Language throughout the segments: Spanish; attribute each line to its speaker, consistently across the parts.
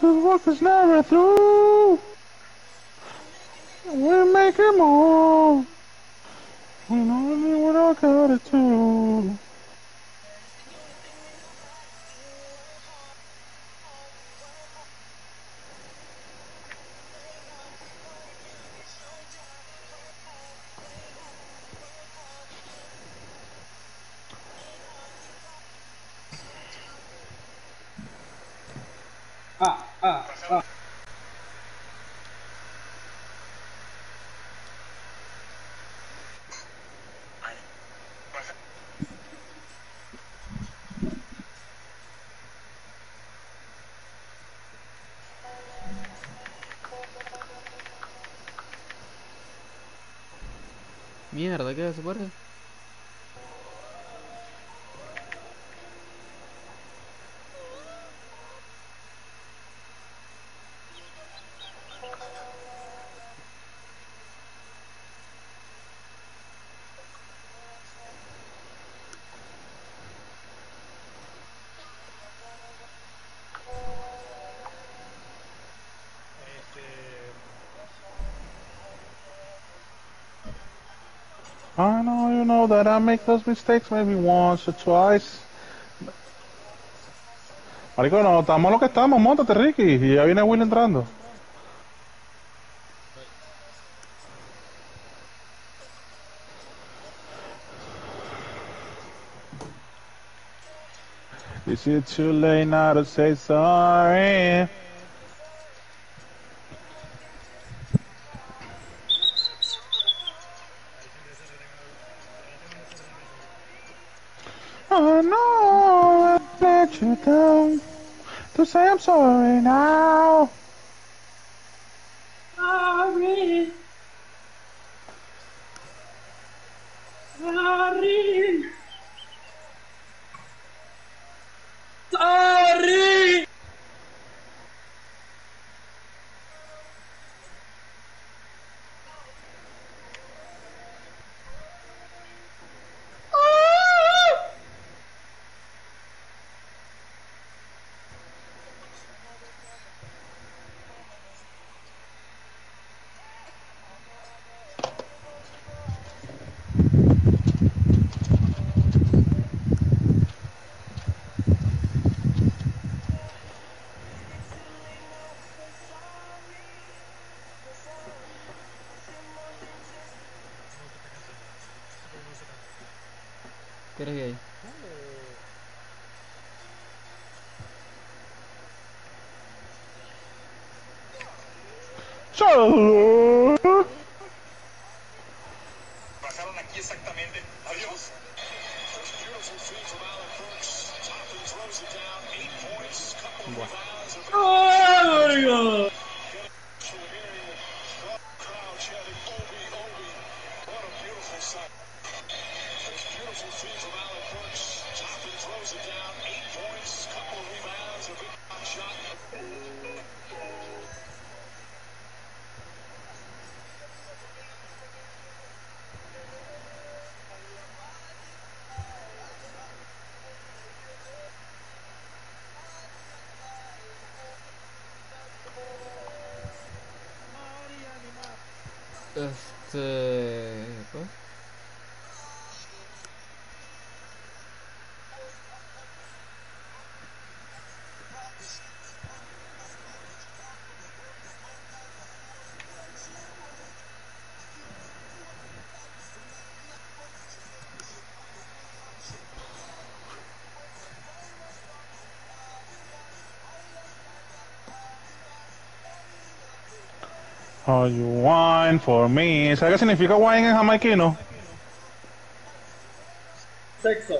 Speaker 1: The work is never through. We'll make it more. We know what I gotta do.
Speaker 2: Mierda, ¿qué se
Speaker 1: that I make those mistakes maybe once or twice. Marico, no, estamos lo que estamos, montate Ricky, y ya viene Will entrando. Is it too late now to say sorry?
Speaker 3: Oh,
Speaker 1: you wine for me. ¿Sabes qué significa wine en jamaiquino?
Speaker 3: Sexo.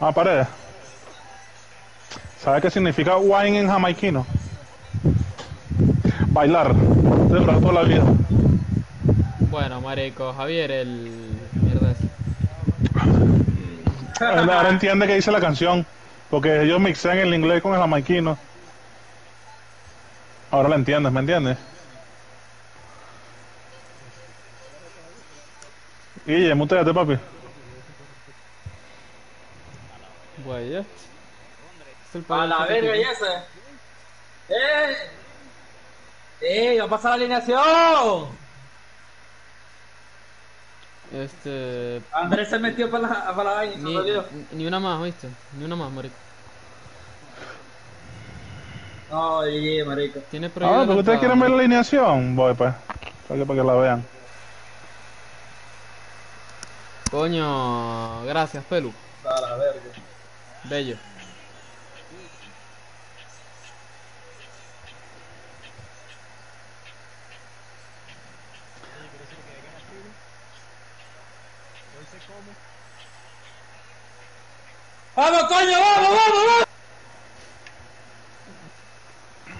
Speaker 1: Ah, pared. ¿Sabes qué significa wine en jamaiquino? Bailar. De toda la vida.
Speaker 2: Bueno, marico, Javier, el... Mierda ese.
Speaker 1: Ahora ahora entiende que dice la canción. Porque ellos mixean el inglés con el jamaiquino. Ahora la entiendes, ¿me entiendes? Guille, muteate, papi.
Speaker 2: Es el
Speaker 3: A la verga, y
Speaker 2: Chiquitico.
Speaker 3: ese. ¡Eh! ¡Eh! ¡Va a pasar la alineación!
Speaker 2: Este.
Speaker 3: Andrés se metió para la, para la vaina se
Speaker 2: Ni, ni una más, ¿viste? Ni una más, marico.
Speaker 3: No, GG, marico.
Speaker 2: Tiene prohibido.
Speaker 1: Ah, porque ustedes quieren ver la alineación, voy pues. Para que, para que la vean.
Speaker 2: Coño, gracias, Pelu.
Speaker 3: A la verga.
Speaker 2: Bello.
Speaker 3: ¡Vamos, coño! ¡Vamos, vamos, vamos!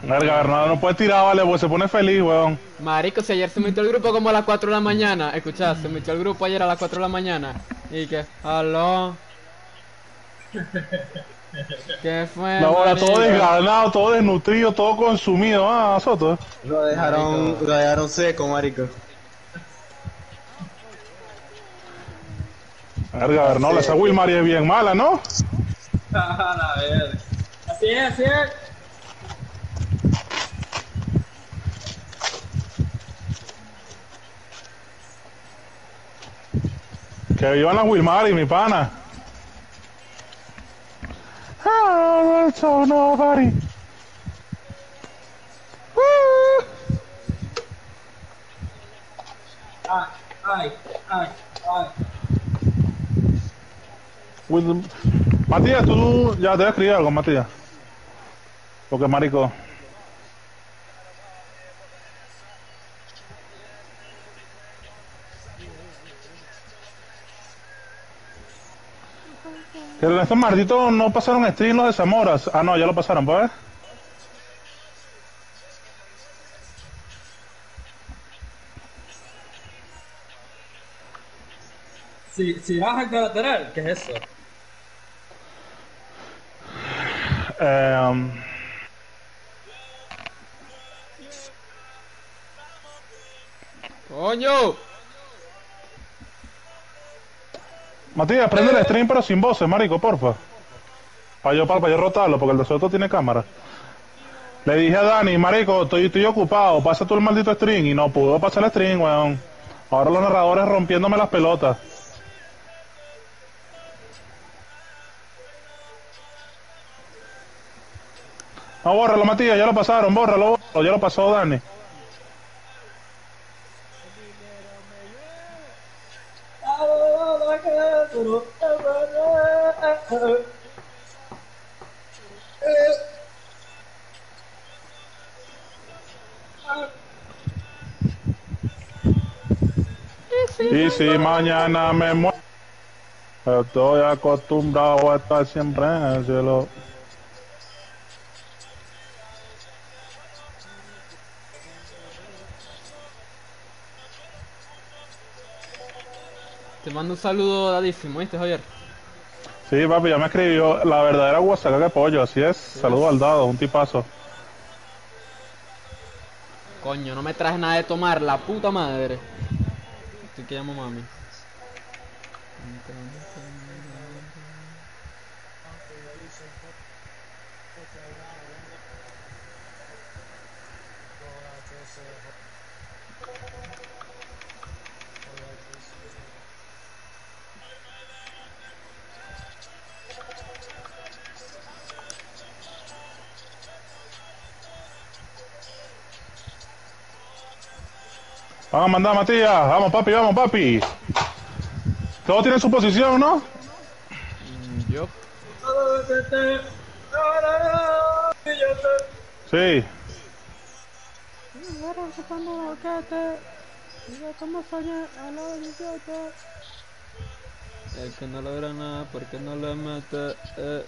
Speaker 1: Verga, Bernardo no puede tirar, vale, pues se pone feliz, weón.
Speaker 2: Marico, si ayer se metió el grupo como a las 4 de la mañana. Escuchá, se metió el grupo ayer a las 4 de la mañana. Y que, aló. ¿Qué fue?
Speaker 1: La hora todo
Speaker 2: marico?
Speaker 1: desganado, todo desnutrido, todo consumido. Ah, Soto.
Speaker 4: Lo dejaron,
Speaker 2: Marico.
Speaker 4: lo dejaron seco, marico.
Speaker 1: Verga, Bernardo, esa Wilmary es bien mala, ¿no?
Speaker 3: A la verga. Así es, así es.
Speaker 1: Que vivan las Wilmary, mi pana. I don't. Woo.
Speaker 3: Ay, ay, ay, ay.
Speaker 1: Matías, tú ya te voy a escribir algo, Matías. Porque, marico. Que estos malditos no pasaron stream los de Zamora. Ah, no, ya lo pasaron, pues.
Speaker 3: Si, si baja el colateral, ¿qué es eso?
Speaker 1: Um,
Speaker 2: ¡Coño!
Speaker 1: Matías, prende el stream pero sin voces, marico, porfa. Para yo, para yo rotarlo, porque el de Soto tiene cámara. Le dije a Dani, marico, estoy, ocupado, pasa tú el maldito stream. Y no pudo pasar el stream, weón. Ahora los narradores rompiéndome las pelotas. No, bórralo, Matías, ya lo pasaron, bórralo, bórralo, ya lo pasó Dani. Y si mañana me muero, estoy acostumbrado a estar siempre en el cielo.
Speaker 2: Te mando un saludo dadísimo, ¿viste, Javier?
Speaker 1: Sí, papi, ya me escribió la verdadera guasaca que pollo, así es. Saludo al dado, un tipazo.
Speaker 2: Coño, no me traes nada de tomar, la puta madre. Estoy que llamo mami.
Speaker 1: Vamos a mandar, Matías. Vamos, papi, vamos, papi. Todos tienen su posición, ¿no?
Speaker 2: Yo.
Speaker 1: Sí.
Speaker 2: El que no logra nada, porque no le mete? Eh.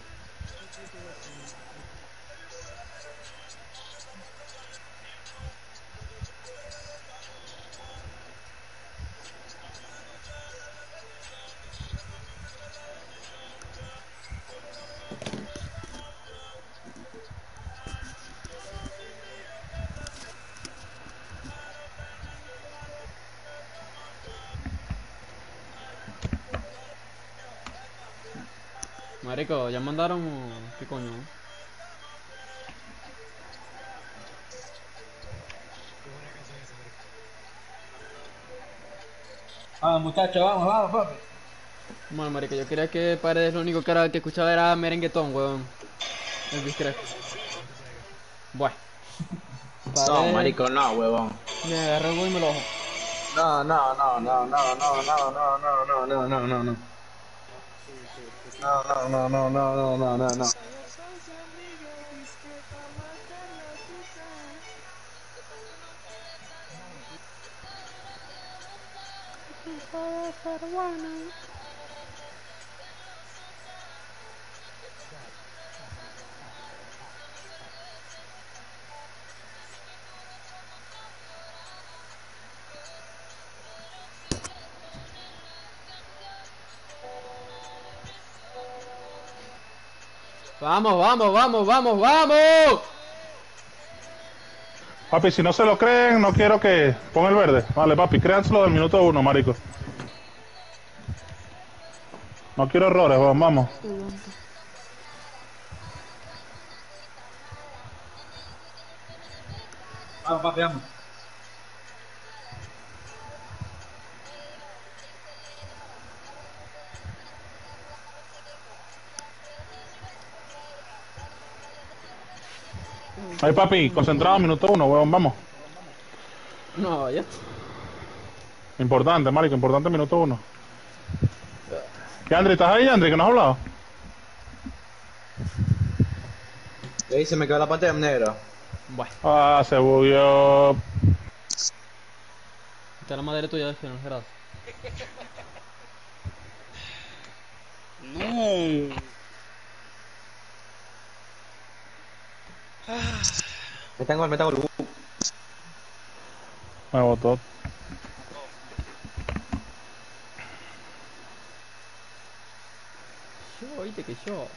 Speaker 2: mandaram. Que coño?
Speaker 3: Vamos muchachos, vamos, vamos, papi.
Speaker 2: Bueno, marica, yo quería que Paredes lo único que era que escuchaba era merenguetón, weón. El discreto. Bueno.
Speaker 4: No, marico, no, huevón.
Speaker 2: Me agarró y me lo No,
Speaker 4: no, no, no, no, no, no, no, no, no, no, no, no, no. No. No, no, no, no, no, no, no, no.
Speaker 2: Vamos, vamos, vamos, vamos, vamos.
Speaker 1: Papi, si no se lo creen, no créanselo que... Pon el verde. Vale, papi, créanselo del minuto uno, marico. No quiero errores, weón, vamos.
Speaker 3: Vamos, papi, vamos.
Speaker 1: Ahí, papi, concentrado, minuto uno, weón, vamos.
Speaker 2: No, ya está.
Speaker 1: Importante, marico, importante minuto uno. ¿Qué, Andri? ¿Estás ahí, Andri? ¿Que no has hablado?
Speaker 4: Ahí se me quedó la pantalla en negro.
Speaker 2: Bueno,
Speaker 1: Ah, se bugueó.
Speaker 2: esta es la madera tuya de final, Gerardo.
Speaker 5: No.
Speaker 4: Metan gol, metan gol. Uh.
Speaker 1: Me botó.
Speaker 2: Yo, oíste que yo.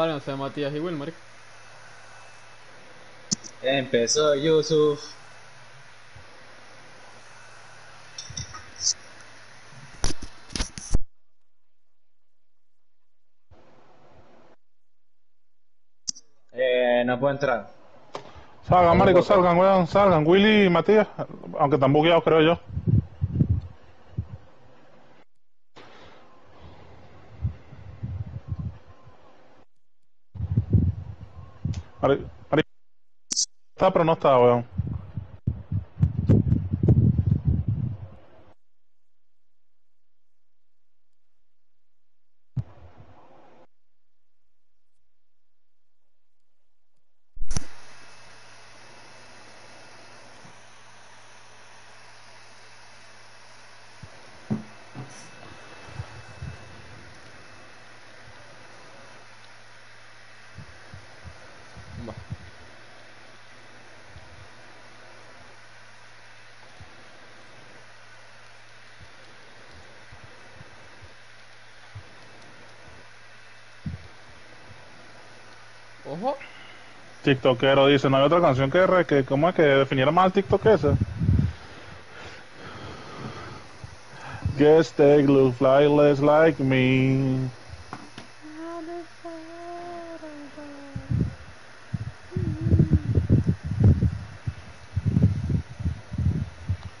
Speaker 2: Sálganse, Matías y Wilmer.
Speaker 4: Empezó Yusuf. Eh, no puedo entrar.
Speaker 1: Salgan, marico, salgan, weón, salgan. Willy y Matías, aunque están bugueados, creo yo. Para, para... Tá para
Speaker 2: anotar, Well.
Speaker 1: TikTokero dice, no hay otra canción que, re- que ¿cómo es que definiera más TikTok que ese? Guess they look fly less like me.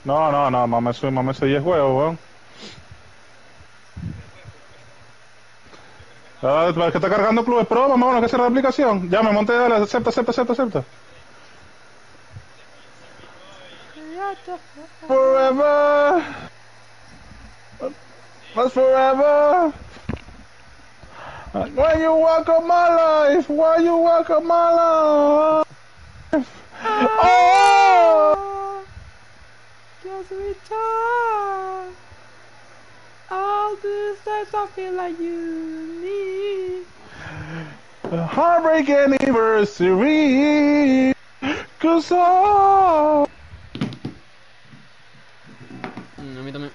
Speaker 1: No, no, no, mames, soy mames, ese 10 huevos, weón. Ah, es que está cargando Clubes Pro, vamos a que cerrar la aplicación. Ya me monté, dale, acepta, acepta, acepta, acepta. Forever. Forever. Why you walk my life? Why you walk my life? Oh!
Speaker 2: Just return. All these times I feel like you need.
Speaker 1: Heartbreak anniversary. Cause I...
Speaker 2: Mm, a mí también.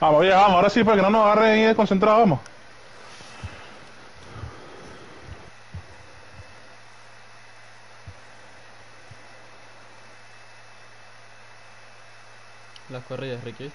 Speaker 1: Vamos, oye, vamos, ahora sí, para que no nos agarren ahí desconcentrados, vamos.
Speaker 2: Las corridas, Ricky.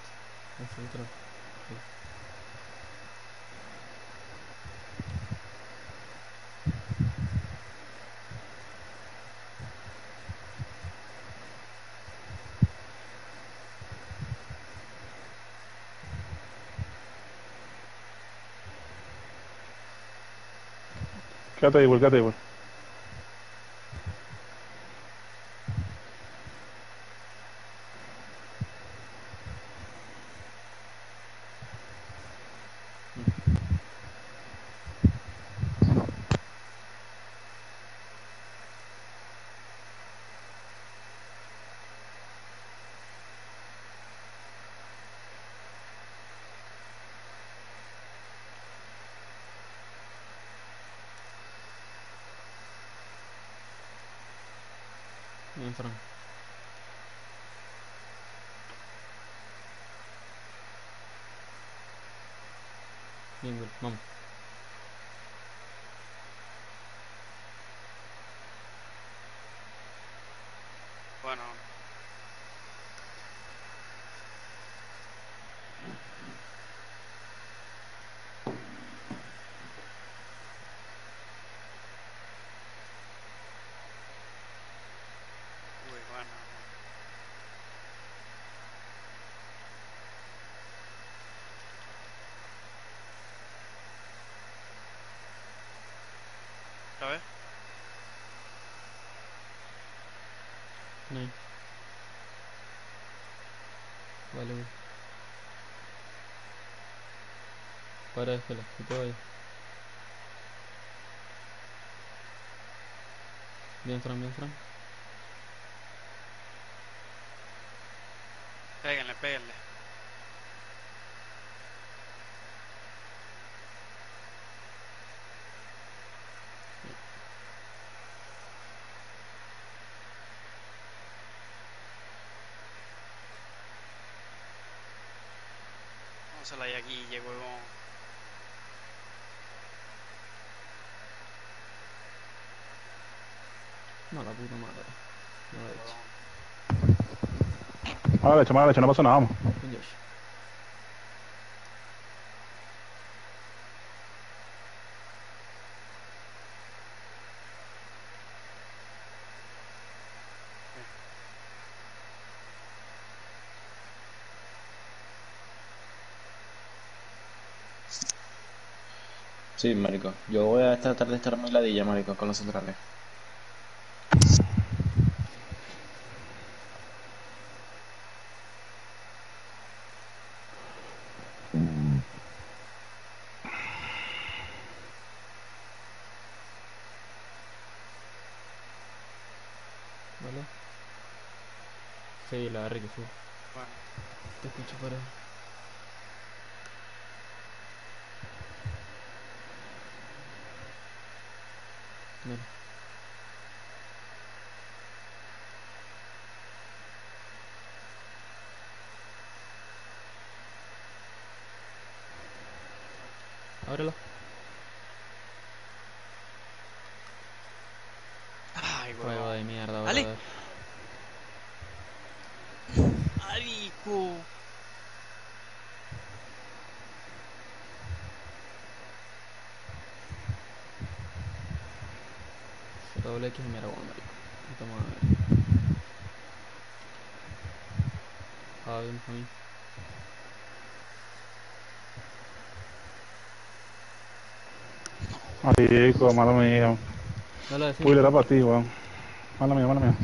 Speaker 1: Quédate igual, quédate igual.
Speaker 2: Bien, Fran. Bien, Will, vamos.
Speaker 5: Bueno, uy, bueno. ¿Otra vez?
Speaker 2: No hay. Vale, Will. Déjala, que te vaya. Bien, Fran, bien, Fran.
Speaker 5: Péguenle, péguenle. Vamos a la de aquí, huevón.
Speaker 2: No, la puta madre. No la he hecho.
Speaker 1: Mala leche, no pasa nada, vamos.
Speaker 4: Sí, marico. Yo voy a tratar de estar muy ladilla, marico, con los centrales.
Speaker 2: ¿Vale? Sí, la agarré que fue.
Speaker 5: Bueno,
Speaker 2: Te escucho para. Dale. Ábrelo.
Speaker 5: ay,
Speaker 2: Juego
Speaker 5: huevón.
Speaker 2: de mierda,
Speaker 5: Dale.
Speaker 2: brother.
Speaker 5: Marico.
Speaker 2: Se doble X y me marico. Puta madre. Ah, bien, a.
Speaker 1: Marico, mala mía.
Speaker 2: No lo
Speaker 1: Uy, le era para ti, weón. Mala mía, mala mía.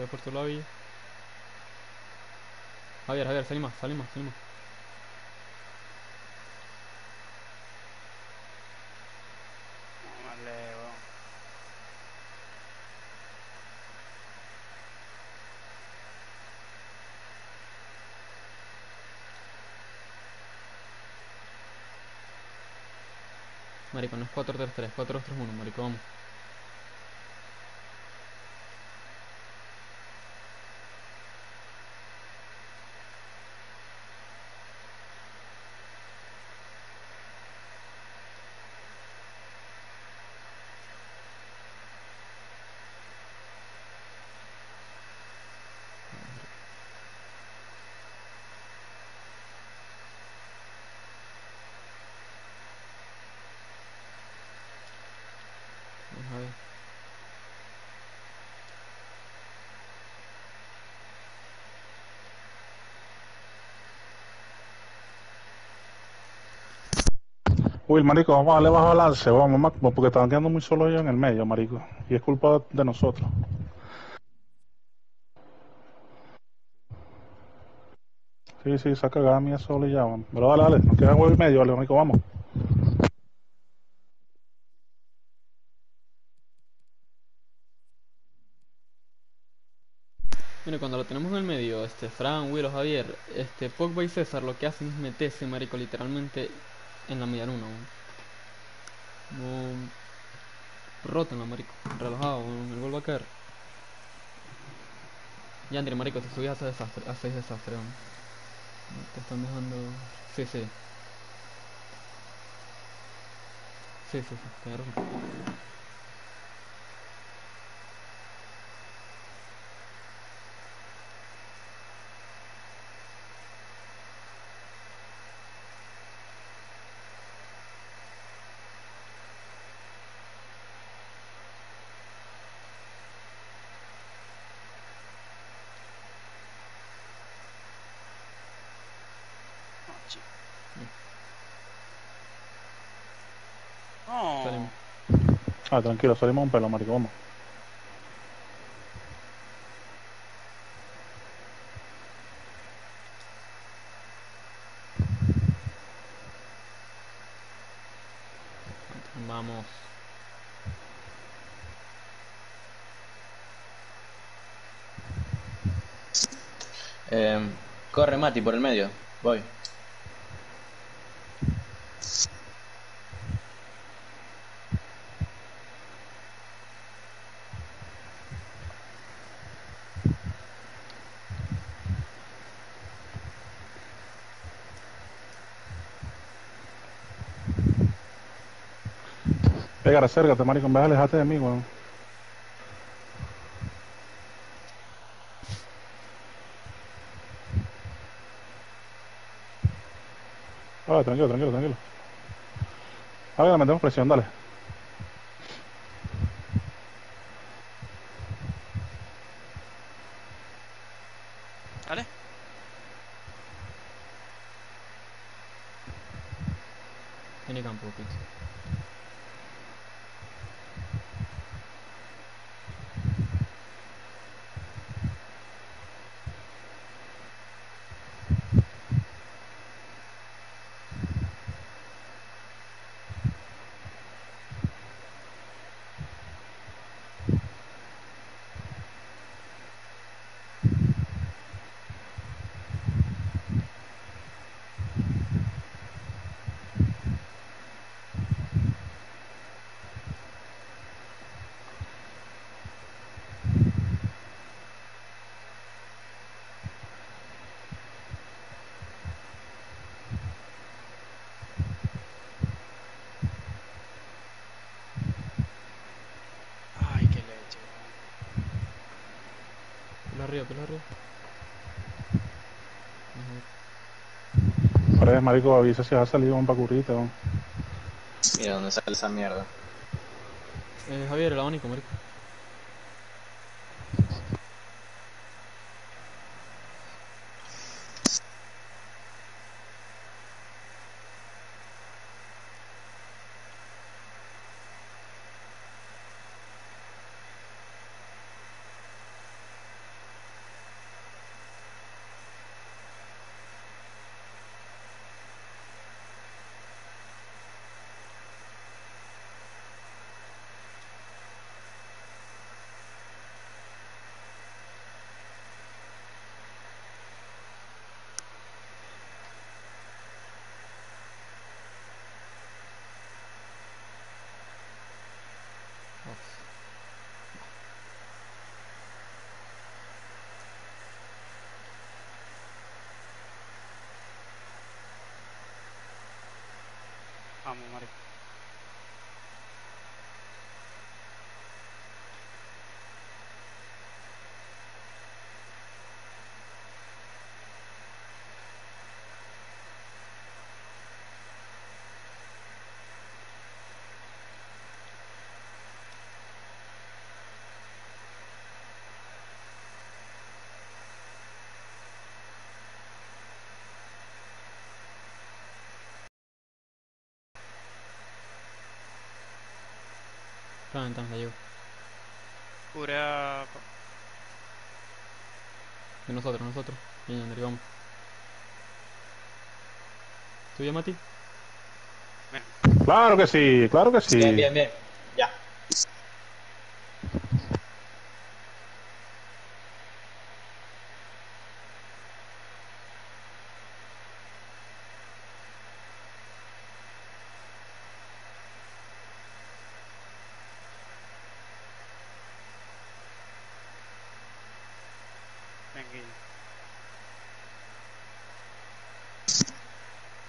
Speaker 2: Voy por tu Guille. Javier, Javier, salimos, salimos, salimos. Marico, no es 4-3-3, 4-2-3-1, marico, vamos. Bien, Javier.
Speaker 1: Uy, marico, vamos a darle bajo balance, vamos, ma- porque están quedando muy solos ellos en el medio, marico. Y es culpa de nosotros. Sí, sí, saca Gami solo y ya, vamos. Pero dale, dale, nos queda huevo y medio, vale, marico, vamos.
Speaker 2: Mire, cuando lo tenemos en el medio, este, Fran, Willow, Javier, este, Pogba y César lo que hacen es meterse, marico, literalmente en la media luna. No... Rótenlo, marico, relajado, gol va a caer. Ya, André, marico, te subís ese desastre, desastres, weón. Te están dejando... Sí, sí. Sí, sí, sí.
Speaker 5: No, chico. No.
Speaker 2: Salimos.
Speaker 1: Ah, tranquilo, salimos un pelo, marico, vamos.
Speaker 2: Vamos.
Speaker 6: Eh, corre Mati por el medio. Voy.
Speaker 1: Pégale, acércate, marico, en vez de mí, weón. Ah, tranquilo, tranquilo, tranquilo. A ver, le metemos presión. Dale.
Speaker 2: Tiene campo, Pix.
Speaker 5: Ay, qué leche. weón.
Speaker 2: Pelo arriba, pelo arriba.
Speaker 1: Paredes, marico, avisa si ha salido un pacurrito.
Speaker 6: Mira dónde sale esa mierda.
Speaker 2: Eh, Javier, el abanico, marico. Bien, la llevo.
Speaker 5: Cubre a...
Speaker 2: De nosotros, nosotros. Bien, André, vamos. ¿Tuya, Mati?
Speaker 1: Claro que sí, claro que sí.
Speaker 6: Bien, bien, bien. Ya.
Speaker 5: Venga,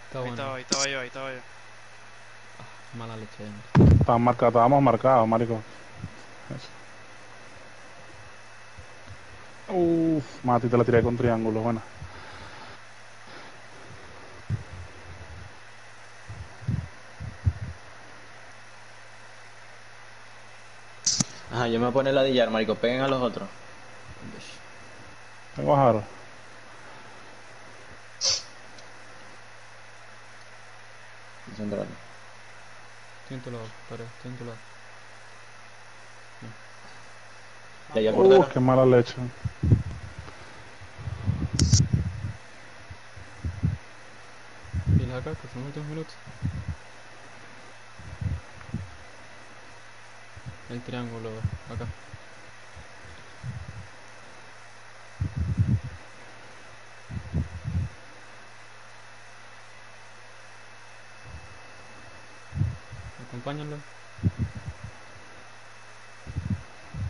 Speaker 2: Está
Speaker 5: ahí
Speaker 2: bueno.
Speaker 5: estaba, yo.
Speaker 2: Mala leche.
Speaker 1: Están marcados, estábamos marcados, marico. Eso. Uf, Mati, te la tiré con triángulo, bueno.
Speaker 6: Ajá, yo me voy a poner la de marico. Peguen a los otros.
Speaker 1: Tengo a
Speaker 2: Estoy en tu lado, pare, estoy en tu lado.
Speaker 6: Al portero.
Speaker 1: Uf, qué mala leche.
Speaker 2: Pilas acá, que son los últimos minutos. El triángulo, acá. Acompáñenlo.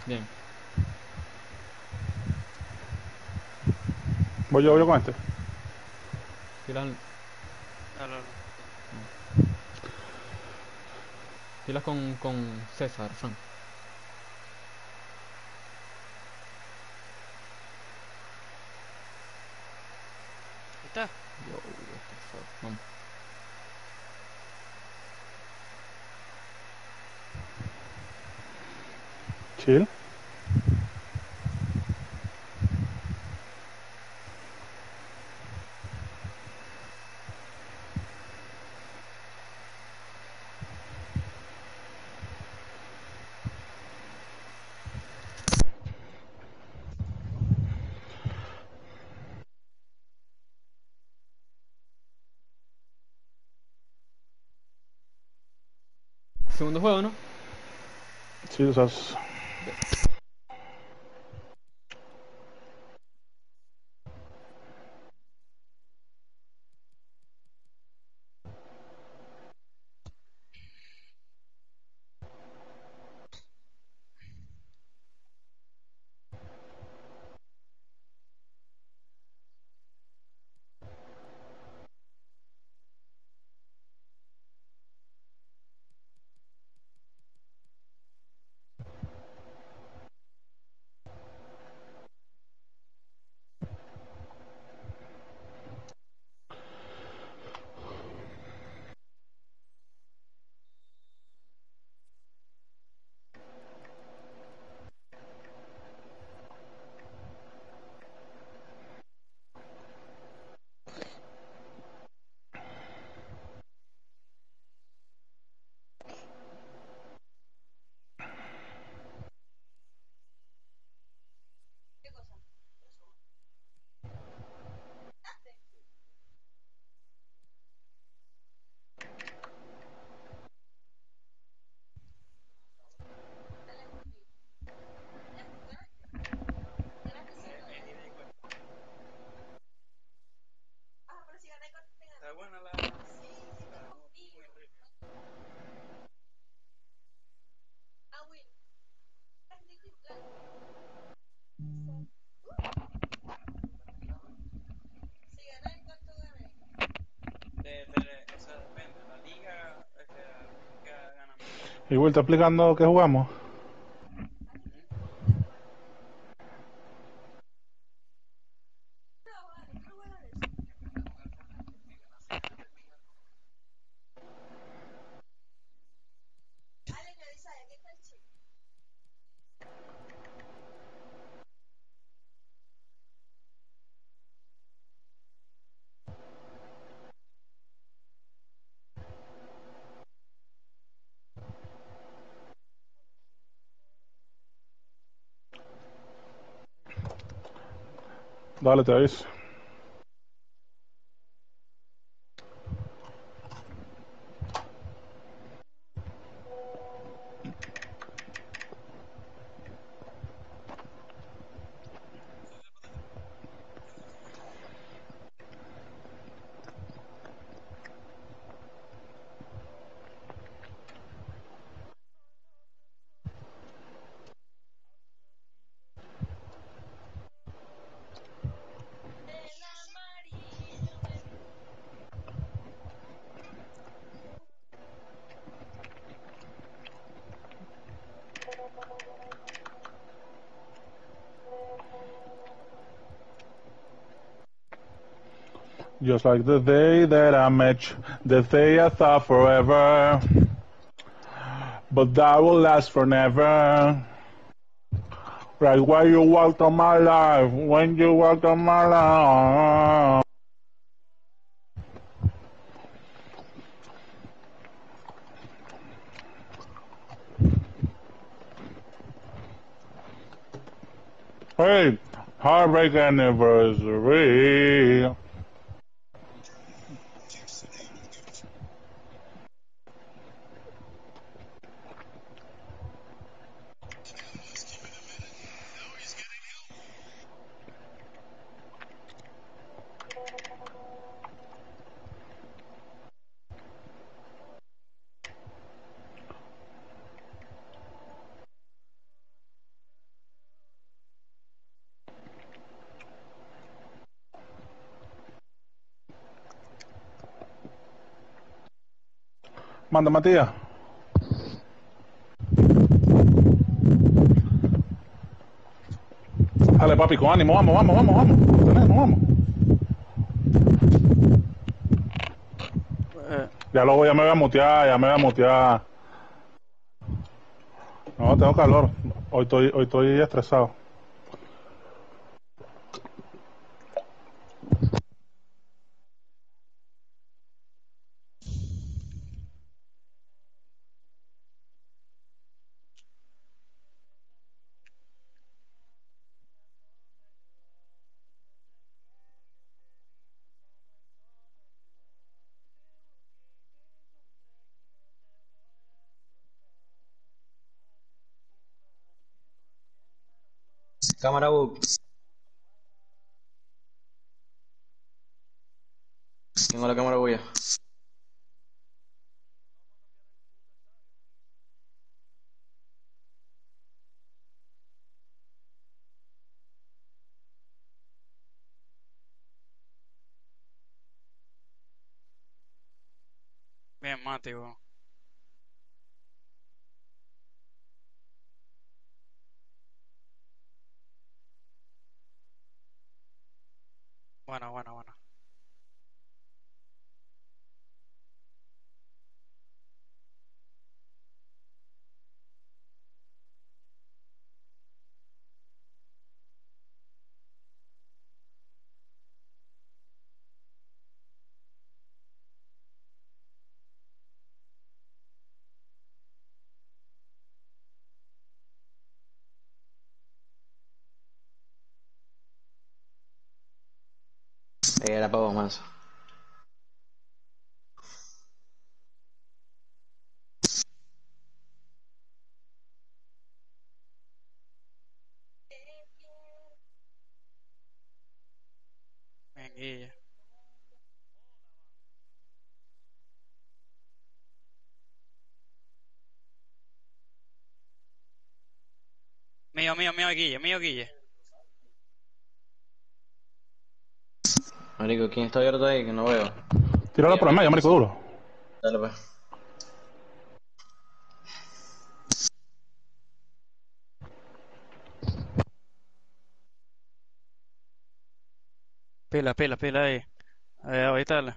Speaker 2: Bien.
Speaker 1: Voy yo, voy yo con este.
Speaker 5: Dale.
Speaker 2: pilas con, con César, Fran.
Speaker 5: Ahí está.
Speaker 2: Yo, what the fuck. Vamos.
Speaker 1: Chill.
Speaker 2: Segundo juego, ¿no?
Speaker 1: Sí, o sea, Y vuelta explicando que jugamos. Dale, te aviso. Like the day that I met you, the day I thought forever, but that will last forever. Like when you walked on my life, when you walked on my life. Hey, heartbreak anniversary. Manda, Matías. Dale, papi, con ánimo, vamos, vamos, vamos, vamos. Tenemos, vamos.
Speaker 5: Eh,
Speaker 1: Ya luego ya me voy a mutear, ya me voy a mutear. No, tengo calor. Hoy estoy, hoy estoy estresado.
Speaker 6: Cámara book. Tengo la cámara bulla.
Speaker 5: Bien, Mati, weón. Bueno, bueno, bueno.
Speaker 6: Era pavo manso.
Speaker 5: Bien, Guille. Mío, mío, mío, Guille, mío, Guille.
Speaker 6: Marico, ¿quién está abierto ahí? Que no veo.
Speaker 1: Tíralo por el medio, marico duro.
Speaker 6: Dale, pues.
Speaker 5: Pela, pela, pela ahí. Ahí, ahorita dale.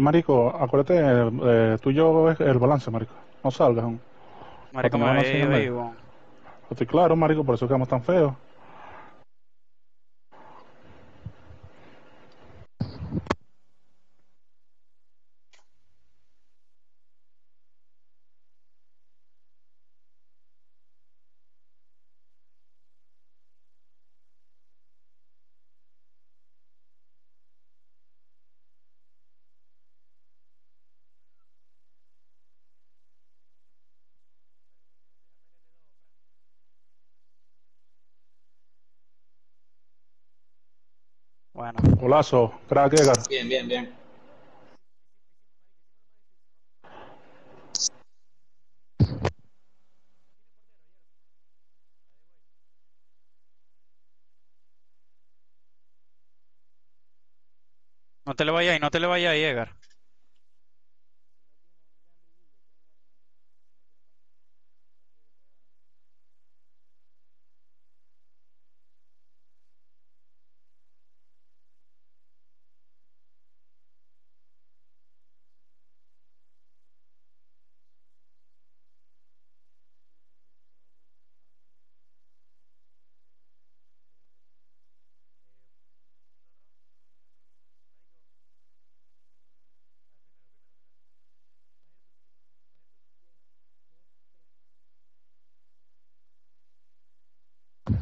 Speaker 1: Marico, acuérdate, eh, tú y yo es el balance, marico. No salgas aún.
Speaker 5: Marico, me
Speaker 1: medio.
Speaker 5: weón.
Speaker 1: Estoy claro, marico, por eso quedamos tan feos.
Speaker 5: Bueno,
Speaker 1: Golazo, crack Edgar.
Speaker 6: Bien, bien, bien.
Speaker 5: no te le vayas ahí, no te le vayas ahí, Edgar.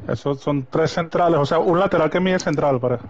Speaker 1: Esos son tres centrales, o sea, un lateral que mide central, parece.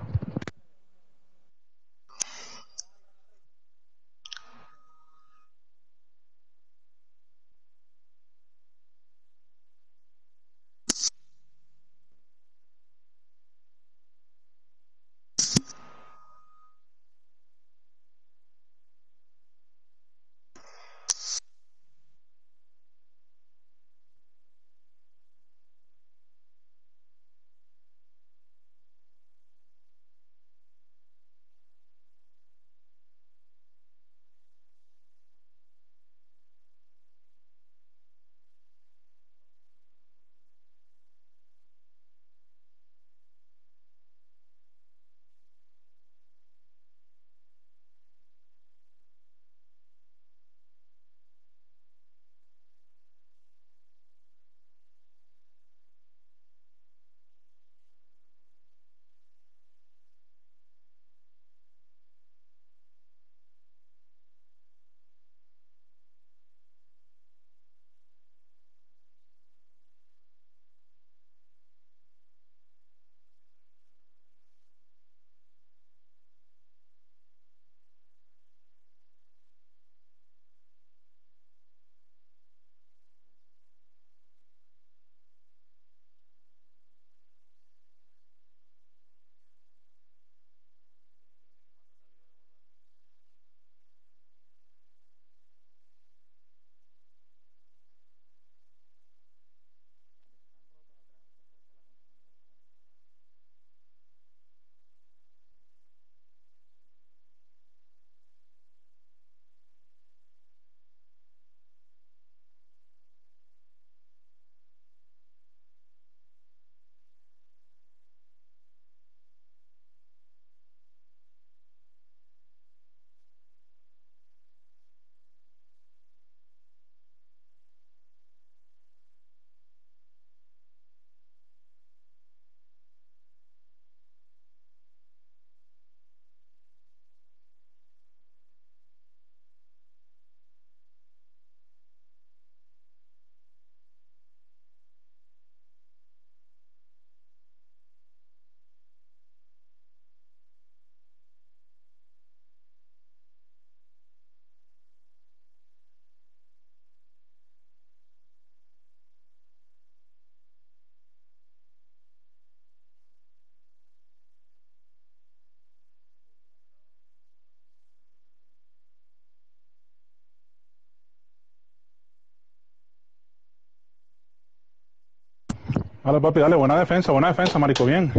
Speaker 1: Dale, papi, dale, buena defensa, buena defensa, marico, bien.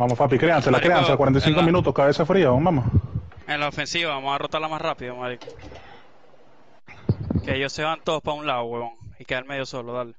Speaker 1: Vamos, papi, créanse, la créanse, 45
Speaker 5: en la-
Speaker 1: minutos, cabeza fría, vamos.
Speaker 5: En la ofensiva, vamos a rotarla más rápido, marico. Que ellos se van todos para un lado, huevón. Y queda el medio solo, dale.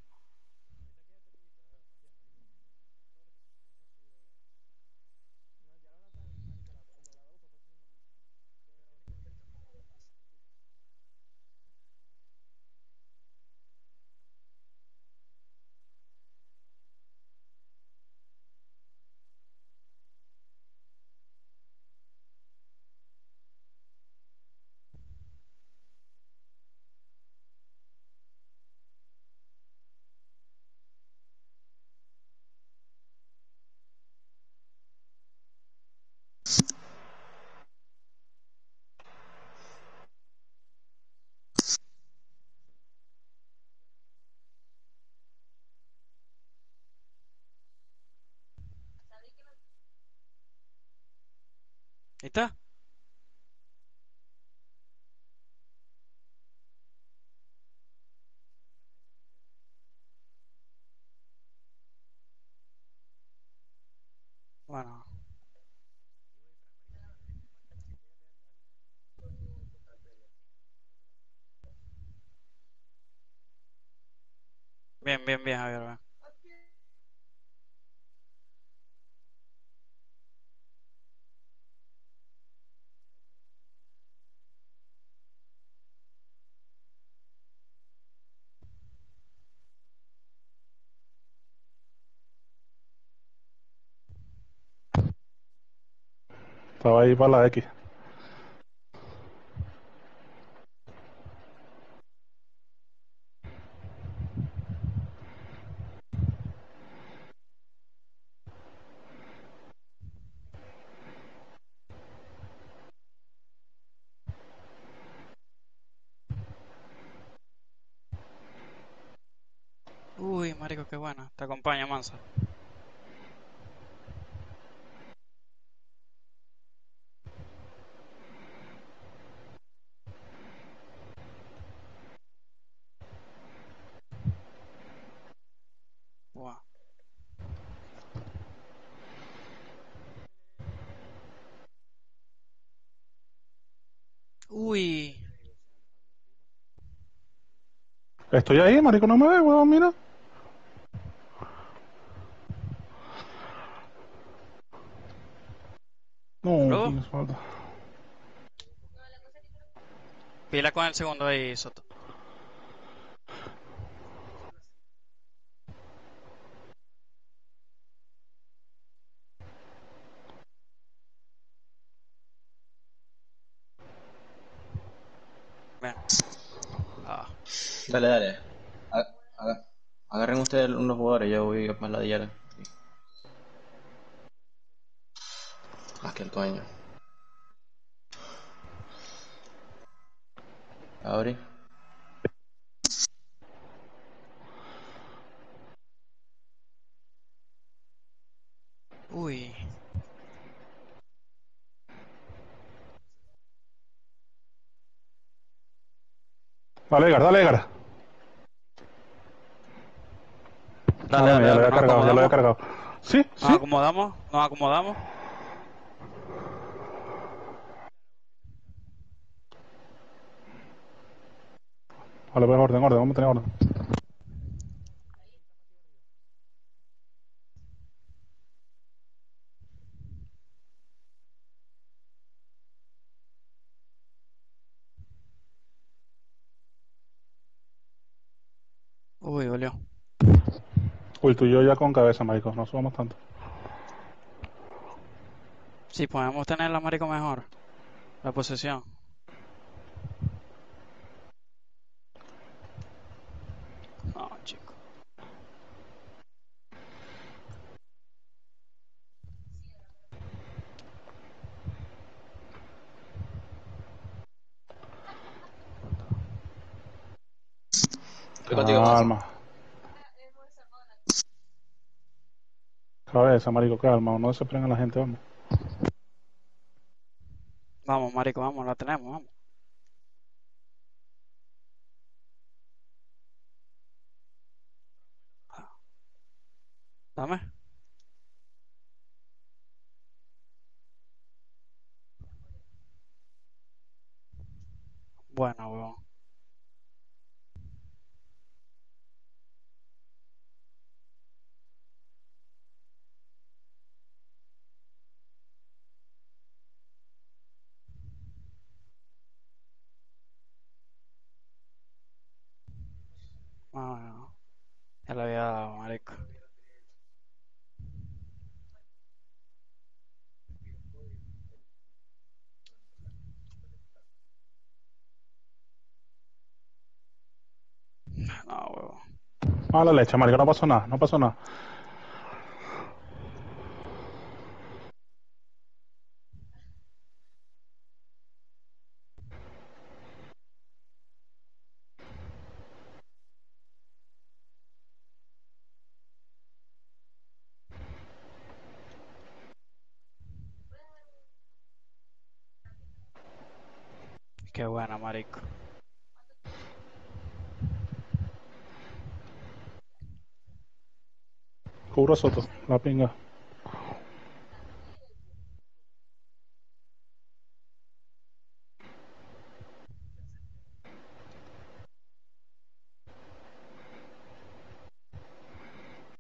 Speaker 5: Bueno. Bien, bien, bien, Javier. bien.
Speaker 1: Estaba ahí para la X.
Speaker 5: Uy, marico, qué buena. Te acompaña, Mansa. Uy.
Speaker 1: Estoy ahí, marico, no me ve, weón, mira. No, tienes falta.
Speaker 5: Pila con el segundo ahí, Soto. Bien. Ah,
Speaker 6: Dale, dale. Agarren ustedes unos jugadores, yo voy más la diaria. Más que el coño. Abri.
Speaker 5: uy.
Speaker 1: Dale, Edgar, dale, Edgar.
Speaker 5: Dale,
Speaker 1: Ah,
Speaker 5: dale,
Speaker 1: ya lo había cargado, ya lo había cargado. Sí, sí.
Speaker 5: Nos acomodamos, nos acomodamos.
Speaker 1: Vale, pues orden, orden, vamos a tener orden.
Speaker 5: Uy, olió.
Speaker 1: Uy, tú y yo ya con cabeza, marico, no subamos tanto.
Speaker 5: Si podemos tener la marico mejor. La posesión. No, chico.
Speaker 6: Estoy contigo, Manso.
Speaker 1: Calma. Cabeza, marico, calma, no desesperen a la gente, vamos.
Speaker 5: Vamos, marico, vamos, la tenemos, vamos. Dame. Bueno, weón. Bueno, ya le había dado, marico. No, weón.
Speaker 1: Mala leche, marico, no pasó nada, no pasó nada.
Speaker 5: Qué buena, marico.
Speaker 1: Soto, la pinga.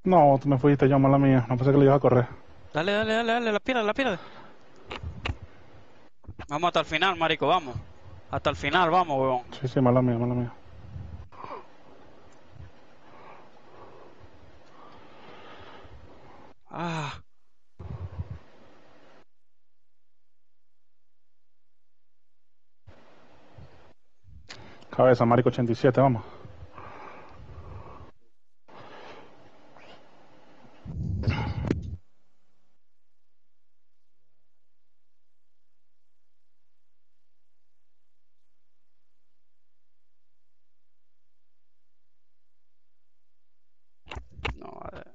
Speaker 1: No, tú me fuiste yo, mala mía. No pensé que le ibas a correr.
Speaker 5: Dale, dale, dale, dale, la pierde, la pierde. Vamos hasta el final, marico, vamos. Hasta el final, vamos, weón.
Speaker 1: Sí, sí, mala mía, mala mía.
Speaker 5: Ah,
Speaker 1: Cabeza, marico 87, vamos.
Speaker 5: no, a ver.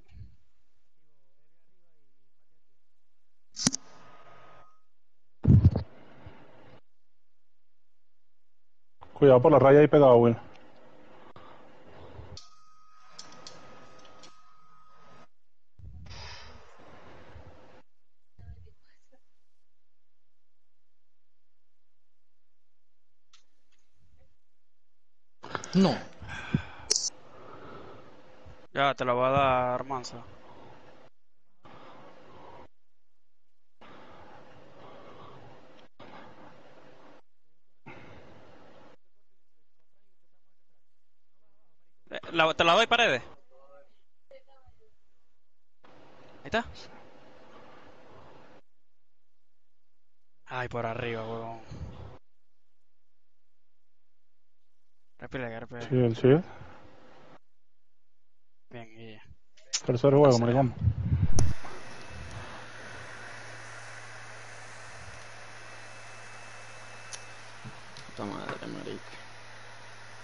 Speaker 1: Cuidado por la raya ahí pegado, Will.
Speaker 6: No.
Speaker 5: Ya, te la voy a dar, Mansa. La- ¿Te la doy, paredes? Ahí está. Ay, por arriba, huevón. Repile, repile.
Speaker 1: Sí, el sí.
Speaker 5: Bien, y
Speaker 1: Tercer juego, maricón.
Speaker 2: Puta madre, marico.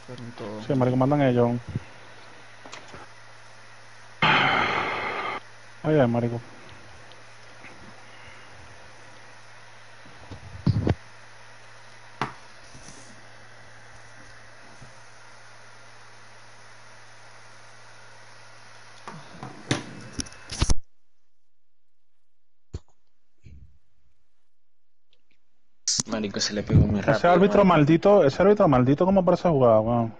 Speaker 2: Fueron todos.
Speaker 1: Sí, marico, mandan ellos. Ay, ay, marico.
Speaker 6: Marico, se le pegó muy rápido.
Speaker 1: Ese árbitro maldito, ese árbitro maldito, ¿cómo parece jugada, weón?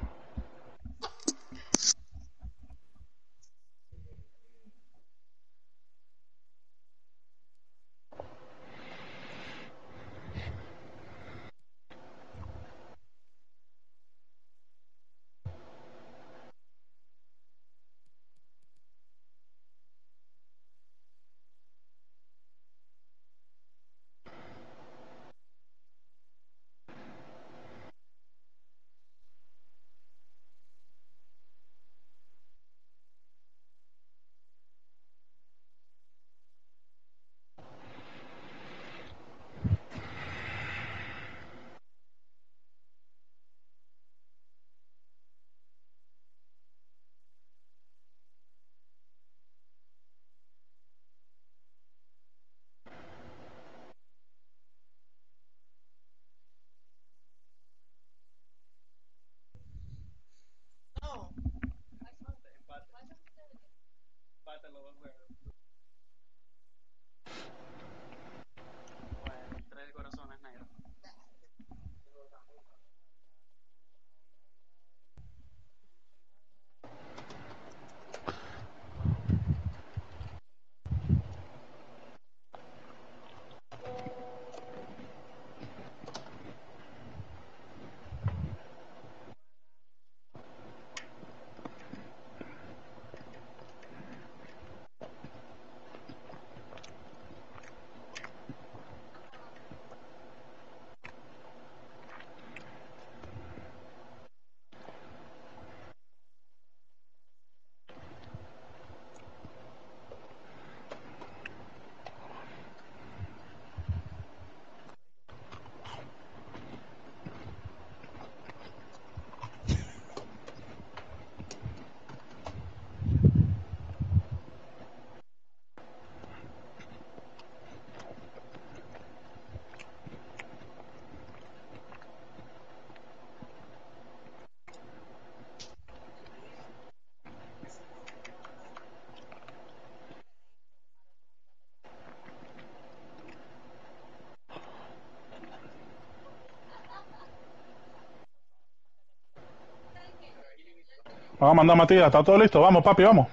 Speaker 1: Vamos a mandar a Matías, está todo listo. Vamos, papi, vamos.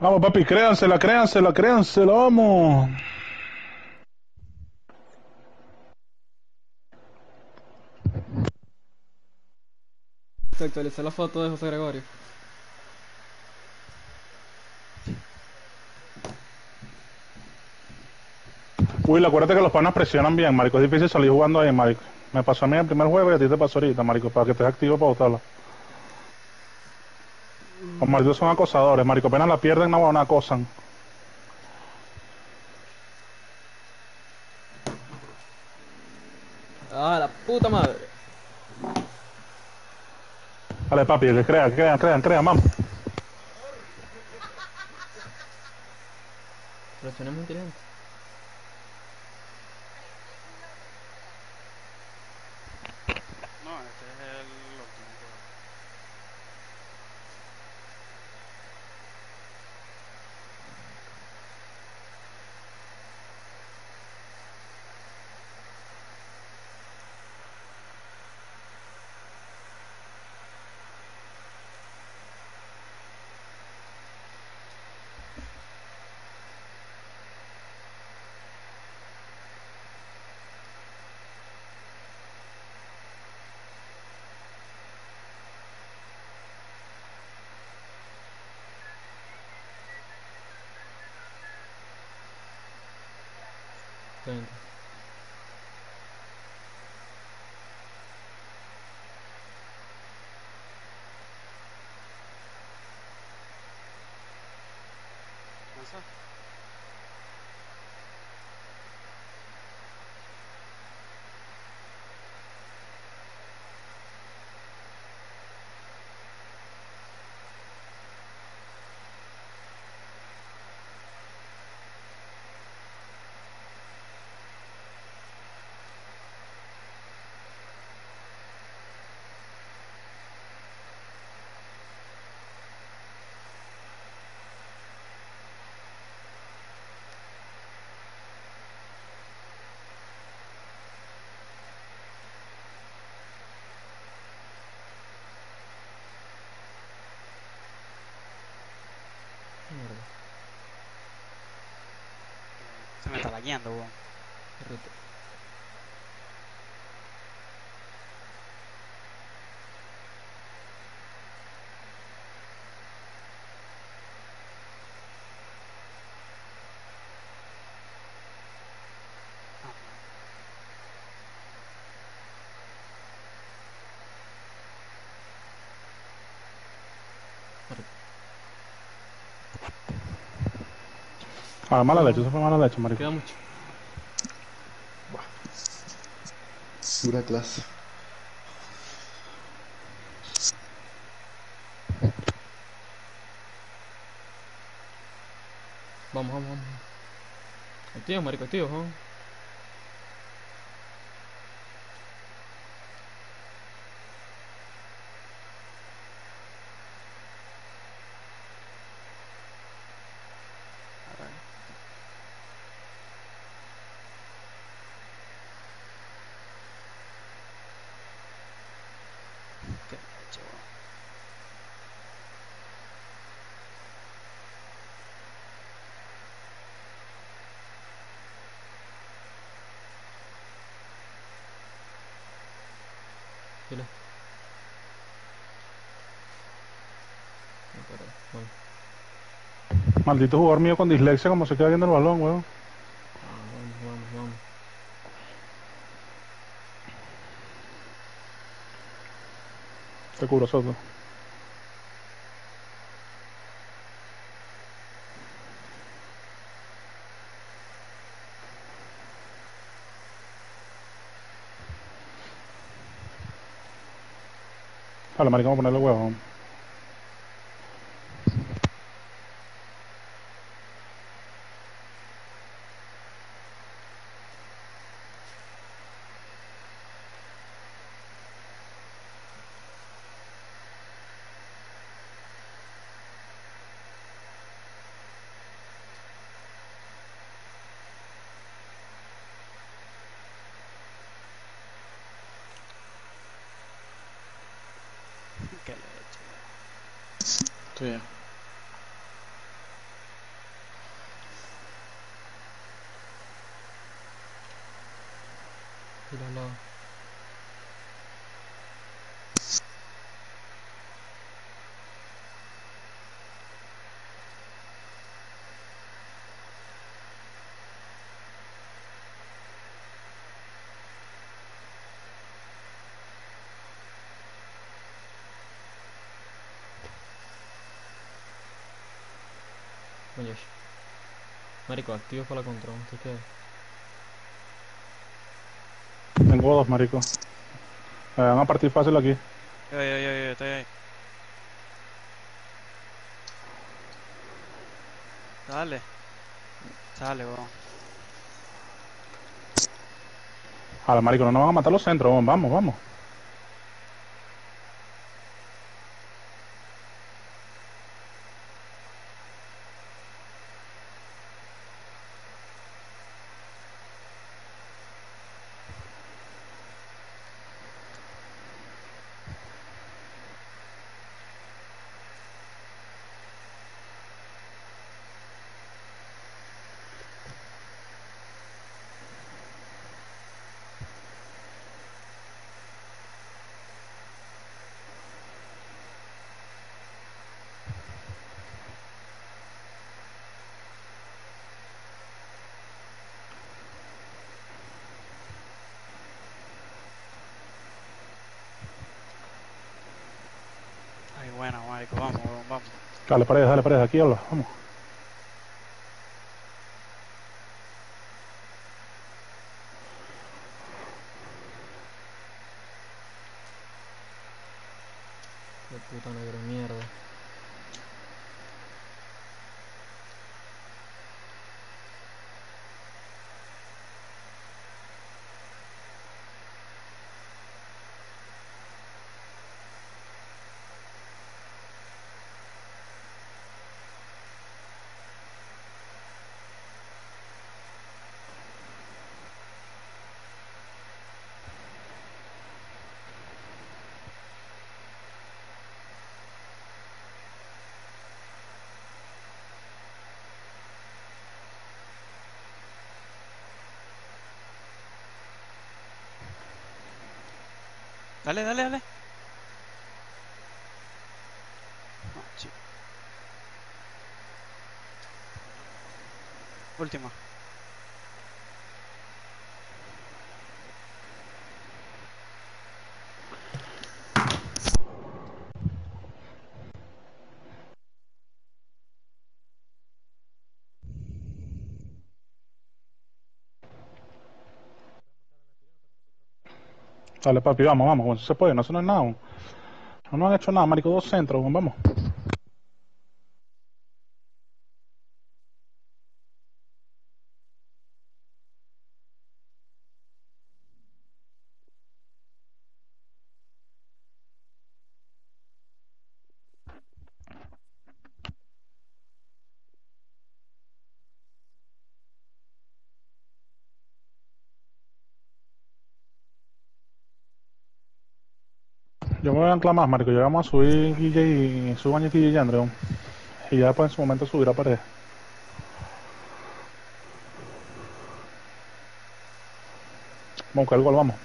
Speaker 1: Vamos, papi, créansela, créansela, créansela, vamos.
Speaker 2: Se actualizó la foto de José Gregorio.
Speaker 1: Uy, acuérdate que los panas presionan bien, marico. Es difícil salir jugando ahí, marico. Me pasó a mí el primer juego y a ti te pasó ahorita, marico, para que estés activo para votarla. Los maridos son acosadores, marico. Apenas la pierden, no, no acosan.
Speaker 2: Ah, la puta madre.
Speaker 1: Dale, papi, que crean, crean, crean, crean, vamos.
Speaker 2: Presiona muy inteligente.
Speaker 5: Se me está
Speaker 1: Ah, mala leche, eso fue mala leche, marico.
Speaker 2: Queda mucho.
Speaker 4: Pura clase.
Speaker 2: Vamos, vamos, vamos. Activo, marico, activo, vamos.
Speaker 1: Maldito jugador mío con dislexia, como se queda viendo el balón, weón. Te cubro Soto. Dale, marico, vamos a ponerle huevo.
Speaker 5: qué leche.
Speaker 6: Estoy ya.
Speaker 2: Y los lados. Oye, Marico, activo para la control, ¿usted qué?
Speaker 1: Tengo dos, marico. Me van a partir fácil aquí.
Speaker 5: Yo, yo, yo, yo, estoy ahí. Dale. Sale, weón.
Speaker 1: A la marico, no nos van a matar los centros. Vamos, vamos.
Speaker 5: Ay, buena, marico, vamos, weón, vamos.
Speaker 1: Dale, paredes, dale, paredes. Aquí, habla. Vamos.
Speaker 2: Qué puta negro mierda.
Speaker 5: Dale, dale, dale. No,
Speaker 1: Dale, papi, vamos, vamos. Bueno, se puede, no, eso no es nada. No nos han hecho nada, marico. Dos centros, vamos. Yo me voy a anclar más, marico. Ya vamos a subir Guille y suban Guille y Andrew. Y ya pues en su momento subir a pared. Vamos a buscar el gol, vamos.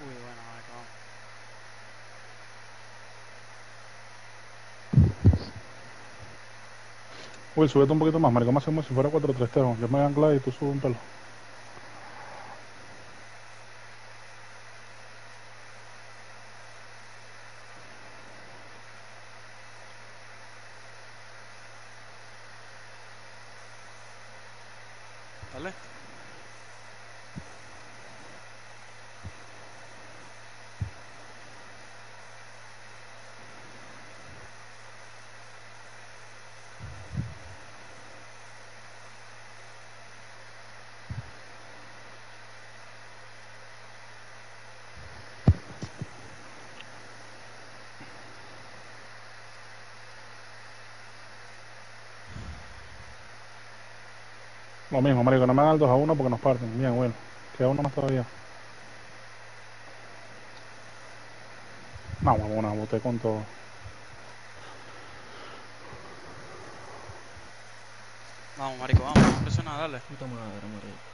Speaker 5: Uy, bueno, marico, vamos.
Speaker 1: Uy, súbete un poquito más, marico. Más como si fuera 4-3 Teo. Yo me voy a anclar y tú subes un pelo.
Speaker 5: Dale.
Speaker 1: Lo mismo, marico, no me hagan el 2 a 1 porque nos parten. Bien, bueno. Queda uno más todavía. No, mamona, boté con todo.
Speaker 5: Vamos, marico, vamos, vamos a presionar, dale.
Speaker 2: Puta madre, marico.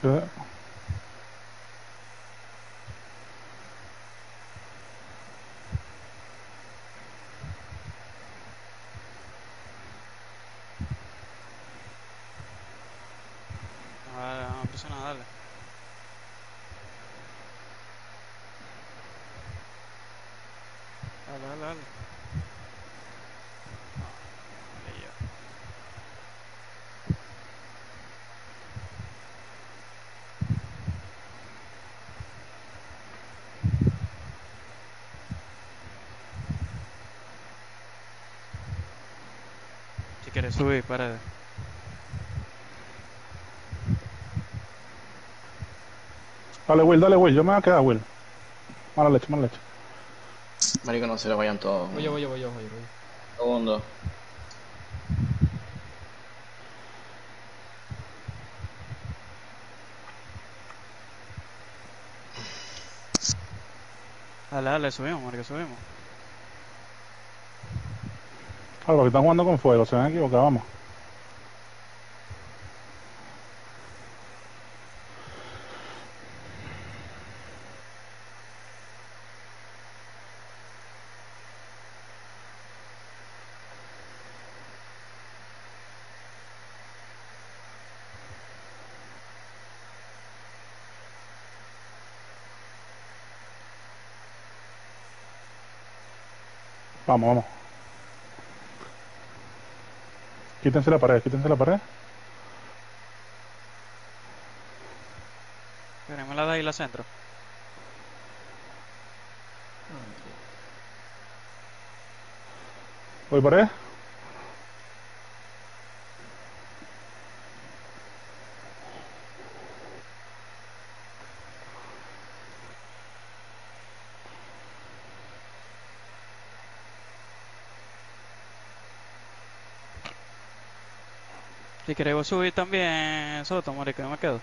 Speaker 5: ¿Qué? Dale, vamos a presionar, dale. Dale, dale, dale. Ah, le llevo. Si quieres subir, paredes.
Speaker 1: Dale, Will, dale, Will. Yo me voy a quedar, Will. Mala leche, mala leche.
Speaker 6: Marico, no se le vayan todos.
Speaker 2: Voy yo, voy yo, voy yo, voy yo. voy yo.
Speaker 6: Segundo.
Speaker 5: Dale, dale, subimos, marico, subimos.
Speaker 1: Algo que están jugando con fuego, se han equivocado, vamos. Vamos, vamos. Quítense la pared, quítense la pared.
Speaker 5: Queremos la de ahí, la centro.
Speaker 1: Voy pared.
Speaker 5: Querés subir también, Soto, marico, yo me quedo.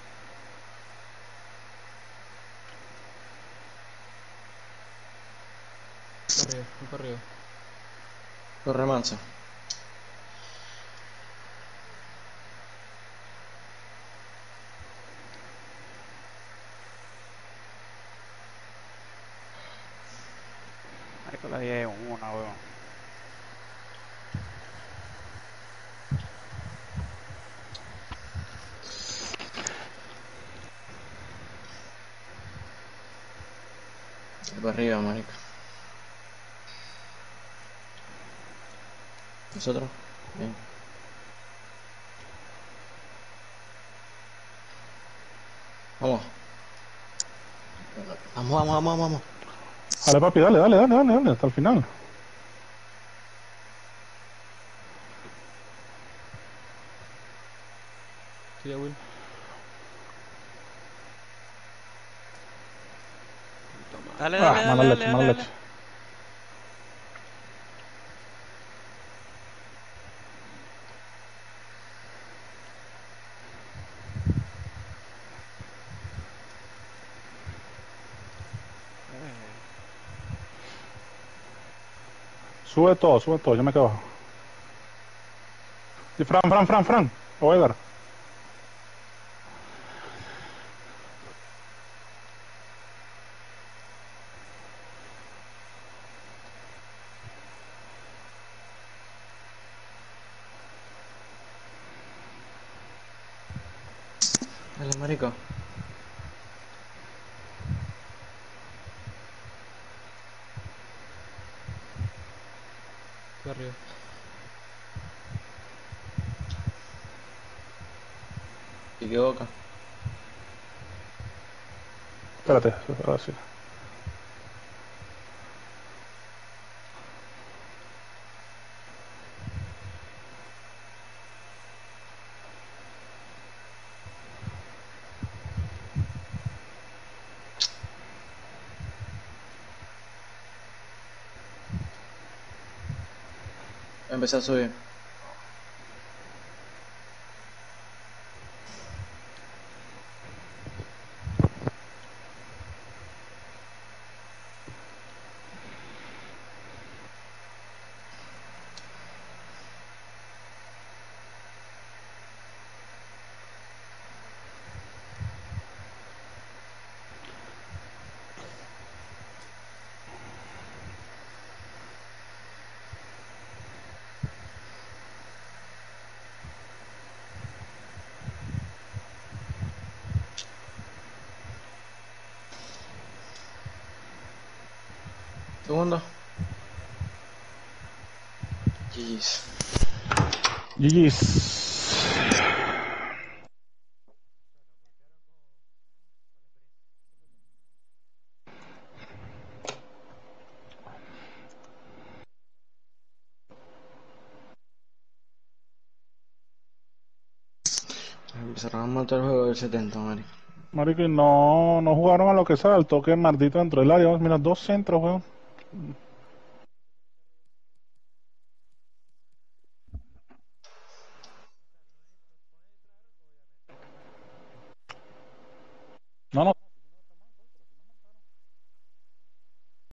Speaker 2: Un corrido.
Speaker 6: Corre mansa.
Speaker 5: Marico, la 10 una, weón.
Speaker 6: Voy para arriba, marico. Nosotros. Bien. Vamos. Vamos, vamos, vamos, vamos.
Speaker 1: Dale, papi, dale, dale, dale, dale, dale, hasta el final.
Speaker 2: Sí, ya, Will.
Speaker 5: Dale,
Speaker 1: Ah,
Speaker 5: dale,
Speaker 1: mala
Speaker 5: dale,
Speaker 1: leche,
Speaker 5: dale,
Speaker 1: mala
Speaker 5: dale.
Speaker 1: leche. Sube todo, sube todo, yo me quedo Fran, Fran, Fran, Fran. O Edgar.
Speaker 6: Dale, marico.
Speaker 2: Estoy arriba.
Speaker 6: Pique boca.
Speaker 1: Espérate, ahora sí.
Speaker 6: Empecé a subir. Segundo. Jeez.
Speaker 1: GG's.
Speaker 6: Empezaron a matar el juego del 70, marico.
Speaker 1: Marico, no, no jugaron a lo que sea, al toque maldito dentro del área. Mira, dos centros, weón.